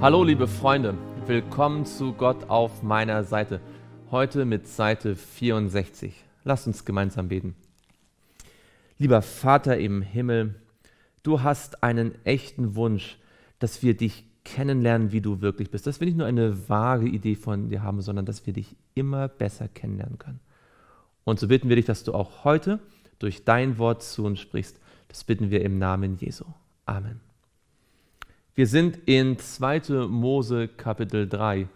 Hallo liebe Freunde, willkommen zu Gott auf meiner Seite. Heute mit Seite 64. Lasst uns gemeinsam beten. Lieber Vater im Himmel, du hast einen echten Wunsch, dass wir dich kennenlernen, wie du wirklich bist. Dass wir nicht nur eine vage Idee von dir haben, sondern dass wir dich immer besser kennenlernen können. Und so bitten wir dich, dass du auch heute durch dein Wort zu uns sprichst. Das bitten wir im Namen Jesu. Amen. Wir sind in 2. Mose Kapitel 3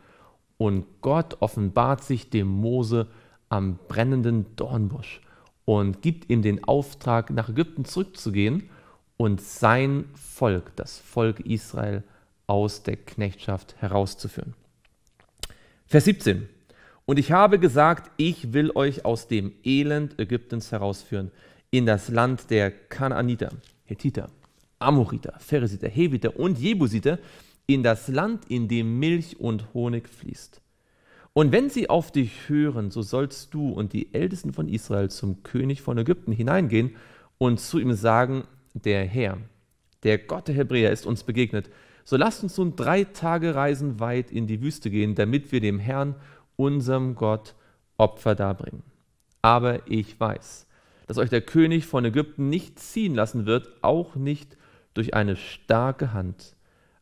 und Gott offenbart sich dem Mose am brennenden Dornbusch und gibt ihm den Auftrag, nach Ägypten zurückzugehen und sein Volk, das Volk Israel, aus der Knechtschaft herauszuführen. Vers 17. Und ich habe gesagt, ich will euch aus dem Elend Ägyptens herausführen, in das Land der Kanaaniter, Hethiter, Amoriter, Pheresiter, Heviter und Jebusiter in das Land, in dem Milch und Honig fließt. Und wenn sie auf dich hören, so sollst du und die Ältesten von Israel zum König von Ägypten hineingehen und zu ihm sagen, der Herr, der Gott der Hebräer ist uns begegnet. So lasst uns nun drei Tage reisen weit in die Wüste gehen, damit wir dem Herrn, unserem Gott, Opfer darbringen. Aber ich weiß, dass euch der König von Ägypten nicht ziehen lassen wird, auch nicht durch eine starke Hand.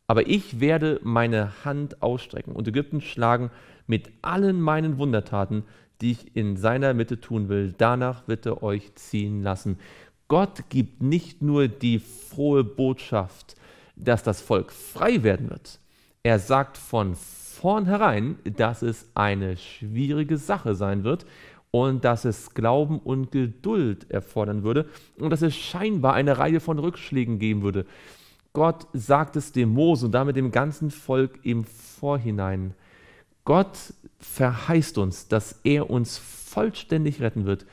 Aber ich werde meine Hand ausstrecken und Ägypten schlagen mit allen meinen Wundertaten, die ich in seiner Mitte tun will. Danach wird er euch ziehen lassen. Gott gibt nicht nur die frohe Botschaft, dass das Volk frei werden wird. Er sagt von vornherein, dass es eine schwierige Sache sein wird und dass es Glauben und Geduld erfordern würde und dass es scheinbar eine Reihe von Rückschlägen geben würde. Gott sagt es dem Mose und damit dem ganzen Volk im Vorhinein. Gott verheißt uns, dass er uns vollständig retten wird.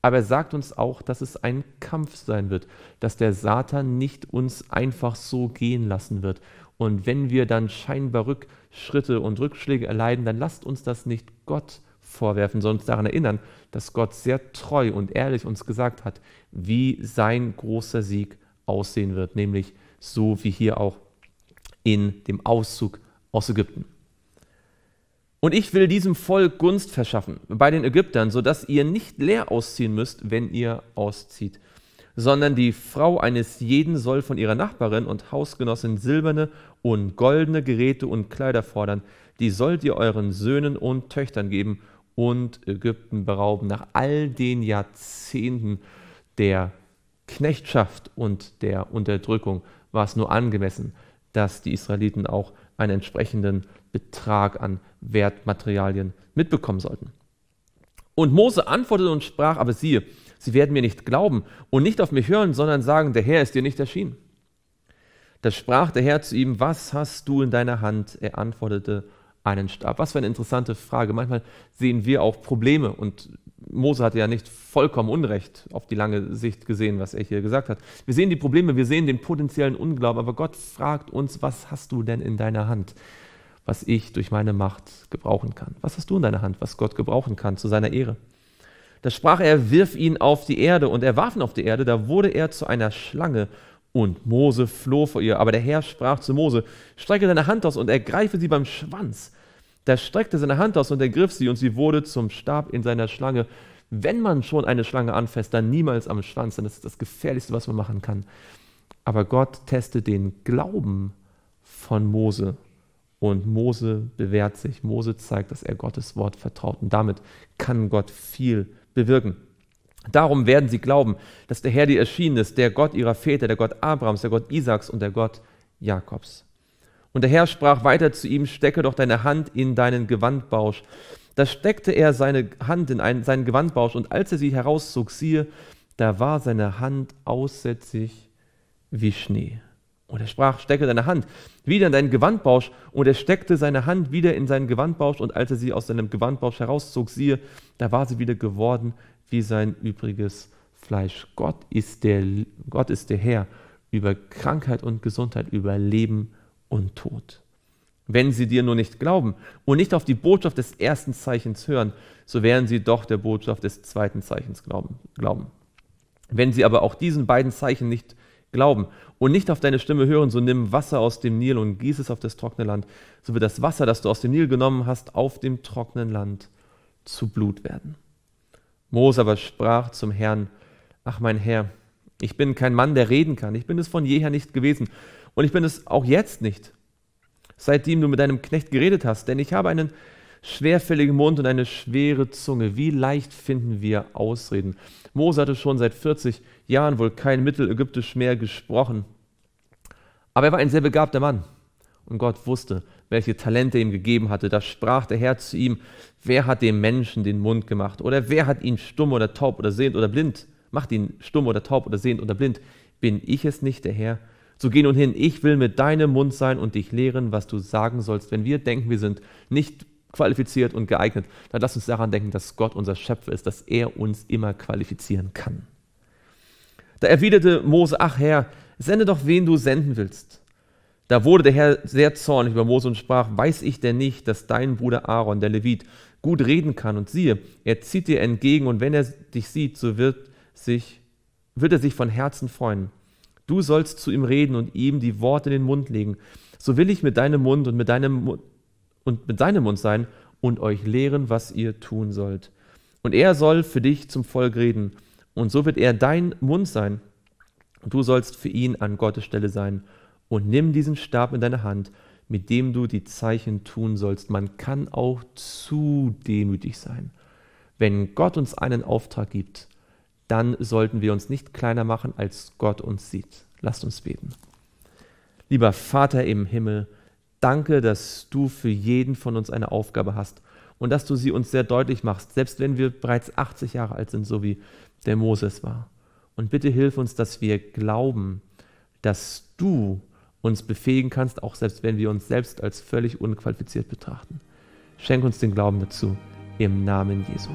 Aber er sagt uns auch, dass es ein Kampf sein wird, dass der Satan nicht uns einfach so gehen lassen wird. Und wenn wir dann scheinbar Rückschritte und Rückschläge erleiden, dann lasst uns das nicht Gott vorwerfen, sondern uns daran erinnern, dass Gott sehr treu und ehrlich uns gesagt hat, wie sein großer Sieg aussehen wird, nämlich so wie hier auch in dem Auszug aus Ägypten. Und ich will diesem Volk Gunst verschaffen bei den Ägyptern, sodass ihr nicht leer ausziehen müsst, wenn ihr auszieht, sondern die Frau eines jeden soll von ihrer Nachbarin und Hausgenossin silberne und goldene Geräte und Kleider fordern, die sollt ihr euren Söhnen und Töchtern geben und Ägypten berauben. Nach all den Jahrzehnten der Knechtschaft und der Unterdrückung war es nur angemessen, dass die Israeliten auch einen entsprechenden Betrag an Wertmaterialien mitbekommen sollten. Und Mose antwortete und sprach, aber siehe, sie werden mir nicht glauben und nicht auf mich hören, sondern sagen, der Herr ist dir nicht erschienen. Da sprach der Herr zu ihm, was hast du in deiner Hand? Er antwortete, einen Stab. Was für eine interessante Frage. Manchmal sehen wir auch Probleme und Mose hatte ja nicht vollkommen Unrecht auf die lange Sicht gesehen, was er hier gesagt hat. Wir sehen die Probleme, wir sehen den potenziellen Unglauben, aber Gott fragt uns, was hast du denn in deiner Hand? was ich durch meine Macht gebrauchen kann. Was hast du in deiner Hand, was Gott gebrauchen kann zu seiner Ehre? Da sprach er, wirf ihn auf die Erde und er warf ihn auf die Erde, da wurde er zu einer Schlange und Mose floh vor ihr. Aber der Herr sprach zu Mose, strecke deine Hand aus und ergreife sie beim Schwanz. Da streckte seine Hand aus und ergriff sie und sie wurde zum Stab in seiner Schlange. Wenn man schon eine Schlange anfasst, dann niemals am Schwanz, denn das ist das Gefährlichste, was man machen kann. Aber Gott testet den Glauben von Mose und Mose bewährt sich. Mose zeigt, dass er Gottes Wort vertraut. Und damit kann Gott viel bewirken. Darum werden sie glauben, dass der Herr dir erschienen ist, der Gott ihrer Väter, der Gott Abrahams, der Gott Isaaks und der Gott Jakobs. Und der Herr sprach weiter zu ihm, stecke doch deine Hand in deinen Gewandbausch. Da steckte er seine Hand in einen, seinen Gewandbausch und als er sie herauszog, siehe, da war seine Hand aussätzig wie Schnee. Und er sprach, stecke deine Hand wieder in deinen Gewandbausch. Und er steckte seine Hand wieder in seinen Gewandbausch. Und als er sie aus seinem Gewandbausch herauszog, siehe, da war sie wieder geworden wie sein übriges Fleisch. Gott ist der, Gott ist der Herr über Krankheit und Gesundheit, über Leben und Tod. Wenn sie dir nur nicht glauben und nicht auf die Botschaft des ersten Zeichens hören, so werden sie doch der Botschaft des zweiten Zeichens glauben. glauben. Wenn sie aber auch diesen beiden Zeichen nicht glauben und nicht auf deine Stimme hören, so nimm Wasser aus dem Nil und gieß es auf das trockene Land, so wird das Wasser, das du aus dem Nil genommen hast, auf dem trockenen Land zu Blut werden. Mose aber sprach zum Herrn, ach mein Herr, ich bin kein Mann, der reden kann, ich bin es von jeher nicht gewesen und ich bin es auch jetzt nicht, seitdem du mit deinem Knecht geredet hast, denn ich habe einen schwerfälligen Mund und eine schwere Zunge. Wie leicht finden wir Ausreden. Mose hatte schon seit 40 Jahren wohl kein Mittelägyptisch mehr gesprochen. Aber er war ein sehr begabter Mann. Und Gott wusste, welche Talente er ihm gegeben hatte. Da sprach der Herr zu ihm, wer hat dem Menschen den Mund gemacht? Oder wer hat ihn stumm oder taub oder sehend oder blind? Macht ihn stumm oder taub oder sehend oder blind. Bin ich es nicht, der Herr? So geh nun hin, ich will mit deinem Mund sein und dich lehren, was du sagen sollst. Wenn wir denken, wir sind nicht qualifiziert und geeignet, dann lass uns daran denken, dass Gott unser Schöpfer ist, dass er uns immer qualifizieren kann. Da erwiderte Mose, ach Herr, sende doch, wen du senden willst. Da wurde der Herr sehr zornig über Mose und sprach, weiß ich denn nicht, dass dein Bruder Aaron, der Levit, gut reden kann? Und siehe, er zieht dir entgegen und wenn er dich sieht, so wird, sich, wird er sich von Herzen freuen. Du sollst zu ihm reden und ihm die Worte in den Mund legen. So will ich mit deinem Mund und mit deinem und mit seinem Mund sein und euch lehren, was ihr tun sollt. Und er soll für dich zum Volk reden, und so wird er dein Mund sein. Und du sollst für ihn an Gottes Stelle sein. Und nimm diesen Stab in deine Hand, mit dem du die Zeichen tun sollst. Man kann auch zu demütig sein. Wenn Gott uns einen Auftrag gibt, dann sollten wir uns nicht kleiner machen, als Gott uns sieht. Lasst uns beten. Lieber Vater im Himmel, Danke, dass du für jeden von uns eine Aufgabe hast und dass du sie uns sehr deutlich machst, selbst wenn wir bereits 80 Jahre alt sind, so wie der Moses war. Und bitte hilf uns, dass wir glauben, dass du uns befähigen kannst, auch selbst wenn wir uns selbst als völlig unqualifiziert betrachten. Schenk uns den Glauben dazu, im Namen Jesu.